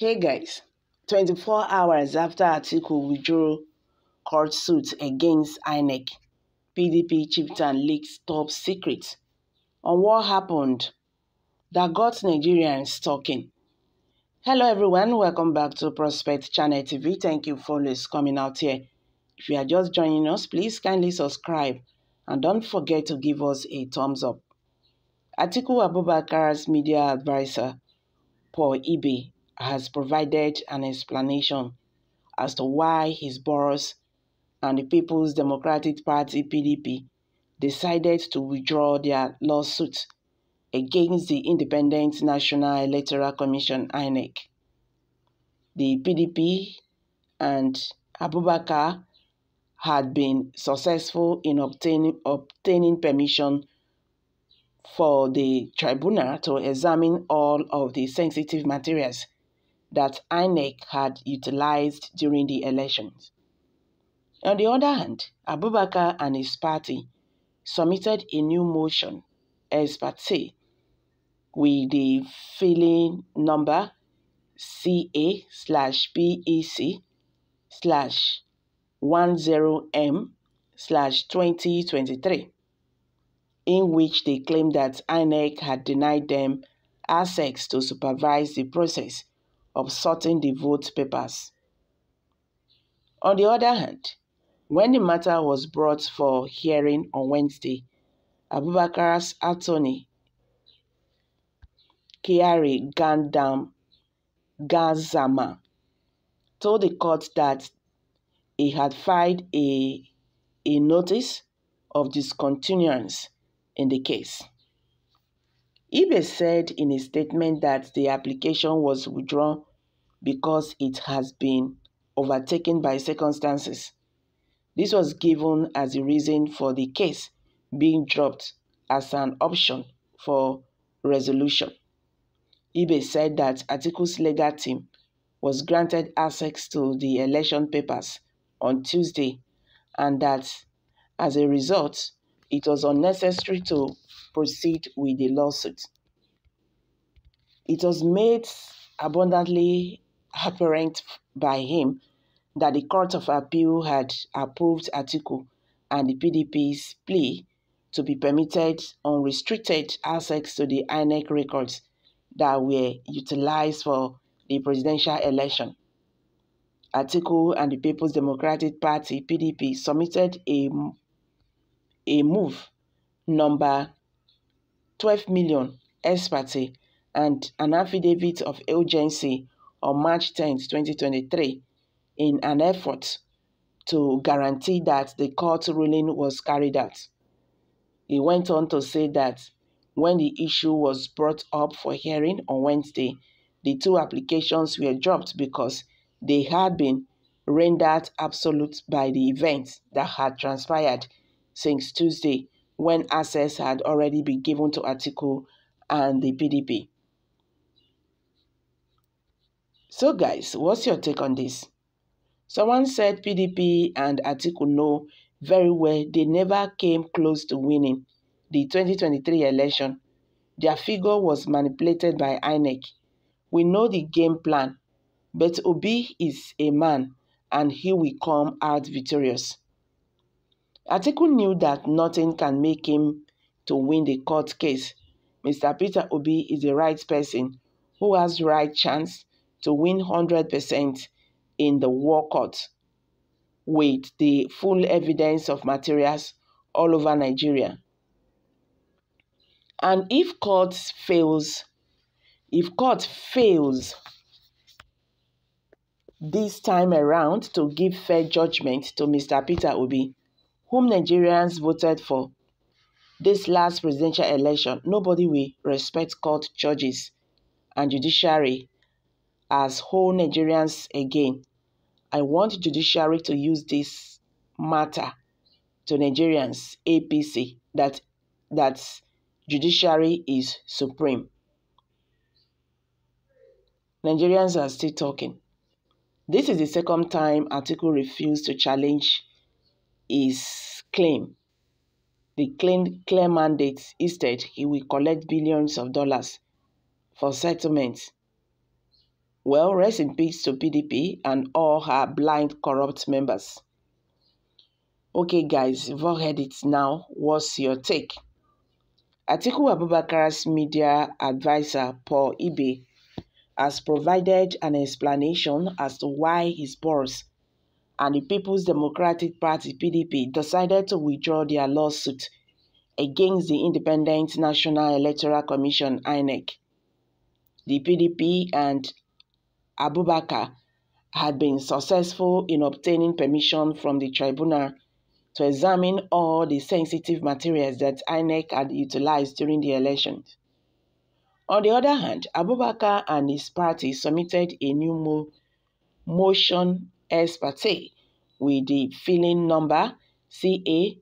Hey guys, 24 hours after Atiku withdrew court suit against INEC, PDP chieftain mm. leaks top secrets on what happened that got Nigerians talking. Hello everyone, welcome back to Prospect Channel TV. Thank you for always coming out here. If you are just joining us, please kindly subscribe and don't forget to give us a thumbs up. Atiku Abubakar's media advisor, Paul Ibe, has provided an explanation as to why his boss and the People's Democratic Party PDP decided to withdraw their lawsuit against the Independent National Electoral Commission INEC. The PDP and Abubakar had been successful in obtaining, obtaining permission for the tribunal to examine all of the sensitive materials that INEC had utilized during the elections. On the other hand, Abubakar and his party submitted a new motion, ex parte, with the filing number CA slash PEC slash 10M slash 2023, in which they claimed that INEC had denied them access to supervise the process of sorting the vote papers. On the other hand, when the matter was brought for hearing on Wednesday, Abubakar's attorney, Kyari Gandam Gazama, told the court that he had filed a, a notice of discontinuance in the case. Ibe said in a statement that the application was withdrawn because it has been overtaken by circumstances. This was given as a reason for the case being dropped as an option for resolution. Ibe said that Atiku's legal team was granted access to the election papers on Tuesday and that as a result, it was unnecessary to proceed with the lawsuit. It was made abundantly apparent by him that the Court of Appeal had approved Atiku and the PDP's plea to be permitted unrestricted access to the INEC records that were utilized for the presidential election. Atiku and the People's Democratic Party PDP submitted a, a move number 12 million ex parte and an affidavit of urgency on March 10, 2023, in an effort to guarantee that the court ruling was carried out. He went on to say that when the issue was brought up for hearing on Wednesday, the two applications were dropped because they had been rendered absolute by the events that had transpired since Tuesday when access had already been given to Atiku and the PDP. So guys, what's your take on this? Someone said PDP and Atiku know very well they never came close to winning the 2023 election. Their figure was manipulated by INEC. We know the game plan, but Obi is a man and he will come out victorious. Atiku knew that nothing can make him to win the court case. Mr. Peter Obi is the right person who has the right chance to win 100% in the war court with the full evidence of materials all over Nigeria. And if court fails, if court fails this time around to give fair judgment to Mr. Peter Obi, whom Nigerians voted for this last presidential election, nobody will respect court judges and judiciary as whole Nigerians again. I want judiciary to use this matter to Nigerians, APC, that that judiciary is supreme. Nigerians are still talking. This is the second time Atiku refused to challenge his claim. The claim clear mandate instead he will collect billions of dollars for settlements Well, rest in peace to PDP and all her blind corrupt members. Okay, guys, you've all heard it now. What's your take? Atiku Abubakar's media advisor, Paul Ibe, has provided an explanation as to why his boss and the People's Democratic Party PDP decided to withdraw their lawsuit against the Independent National Electoral Commission INEC. The PDP and Abubakar had been successful in obtaining permission from the tribunal to examine all the sensitive materials that INEC had utilized during the elections. On the other hand, Abubakar and his party submitted a new mo motion ex parte with the filing number CA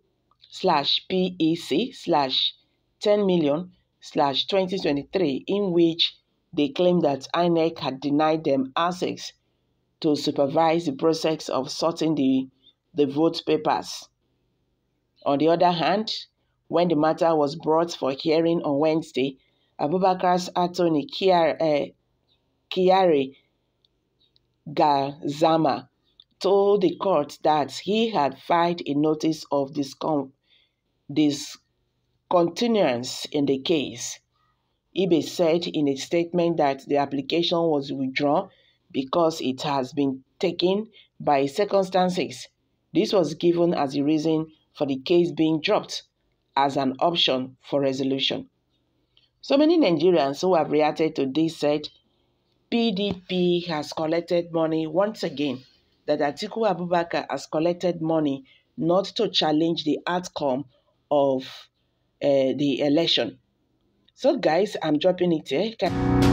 slash PEC slash 10 million slash 2023 in which they claimed that INEC had denied them access to supervise the process of sorting the, the vote papers. On the other hand, when the matter was brought for hearing on Wednesday, Abubakar's attorney uh, Kyari Gazama told the court that he had filed a notice of discon- discontinuance in the case Ibe said in a statement that the application was withdrawn because it has been taken by circumstances. This was given as a reason for the case being dropped as an option for resolution. So many Nigerians who have reacted to this said PDP has collected money once again, that Atiku Abubakar has collected money not to challenge the outcome of uh, the election. So guys, I'm dropping it eh? here.